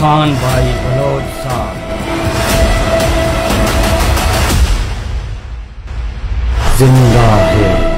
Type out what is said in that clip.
खान भाई बलोच साहब ज़िंदा है।